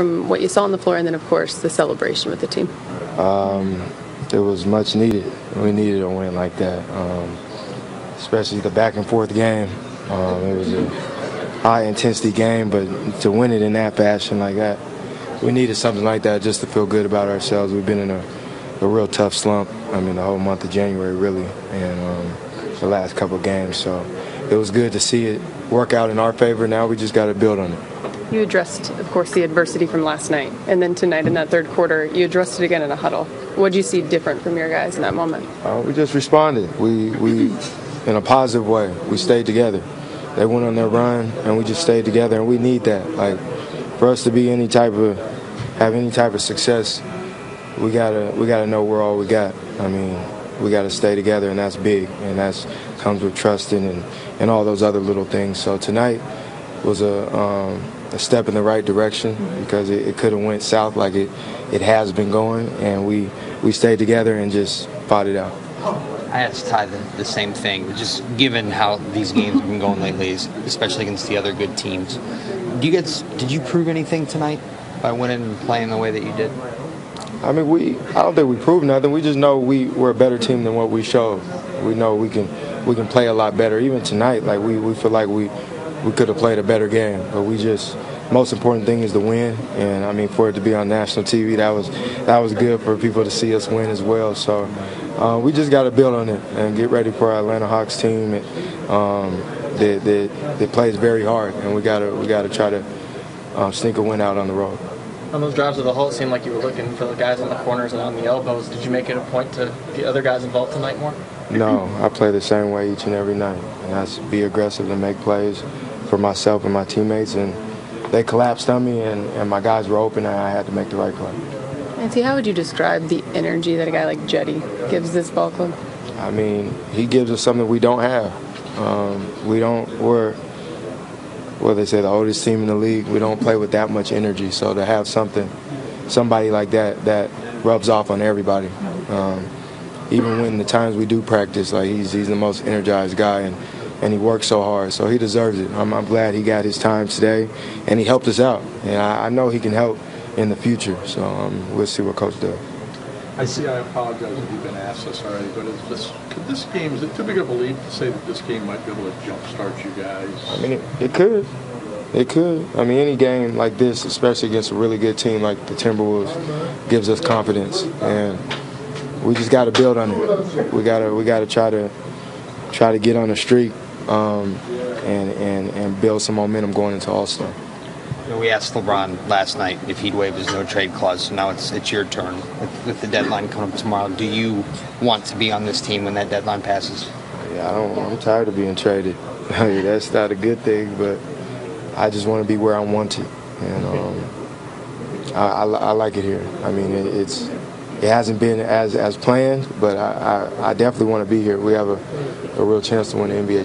from what you saw on the floor, and then, of course, the celebration with the team? Um, it was much needed. We needed a win like that, um, especially the back and forth game. Um, it was a high intensity game, but to win it in that fashion like that, we needed something like that just to feel good about ourselves. We've been in a, a real tough slump. I mean, the whole month of January, really, and um, the last couple games. So it was good to see it work out in our favor. Now we just got to build on it. You addressed, of course, the adversity from last night, and then tonight in that third quarter, you addressed it again in a huddle. What did you see different from your guys in that moment? Uh, we just responded. We we in a positive way. We stayed together. They went on their run, and we just stayed together, and we need that. Like for us to be any type of have any type of success, we gotta we gotta know we're all we got. I mean, we gotta stay together, and that's big, and that's comes with trusting and and all those other little things. So tonight was a um, a step in the right direction because it, it could have went south like it, it has been going, and we, we stayed together and just fought it out. I asked Ty the, the same thing, just given how these games have been going lately, especially against the other good teams. Do you guys, did you prove anything tonight by winning and playing the way that you did? I mean, we. I don't think we proved nothing. We just know we we're a better team than what we showed. We know we can we can play a lot better. Even tonight, like we, we feel like we we could have played a better game, but we just most important thing is the win. And I mean, for it to be on national TV, that was that was good for people to see us win as well. So uh, we just got to build on it and get ready for our Atlanta Hawks team um, that, that, that plays very hard, and we got to we got to try to um, sneak a win out on the road. On those drives of the whole, it seemed like you were looking for the guys in the corners and on the elbows. Did you make it a point to get other guys involved tonight more? No, I play the same way each and every night, and that's be aggressive and make plays for myself and my teammates. And they collapsed on me, and, and my guys were open, and I had to make the right play. Nancy, how would you describe the energy that a guy like Cedi gives this ball club? I mean, he gives us something we don't have. Um, we don't. We're well, they say the oldest team in the league. We don't play with that much energy, so to have something, somebody like that, that rubs off on everybody. Um, even when the times we do practice, like he's he's the most energized guy, and and he worked so hard, so he deserves it. I'm, I'm glad he got his time today, and he helped us out. And I, I know he can help in the future, so um, we'll see what coach does. I see. I apologize if you've been asked this already, but is this could this game is it too big of a leap to say that this game might be able to jumpstart you guys? I mean, it, it could. It could. I mean, any game like this, especially against a really good team like the Timberwolves, gives us confidence, and we just got to build on it. We gotta we gotta try to try to get on a streak um, and, and, and build some momentum going into All Star. We asked LeBron last night if he'd waive his no trade clause. So now it's it's your turn with, with, the deadline coming up tomorrow. Do you want to be on this team when that deadline passes? Yeah, I don't. I'm tired of being traded. That's not a good thing, but I just want to be where I want to, and um, I, I, I, like it here. I mean, it, it's it hasn't been as as planned, but I, I, I definitely want to be here. We have a, a real chance to win the NBA.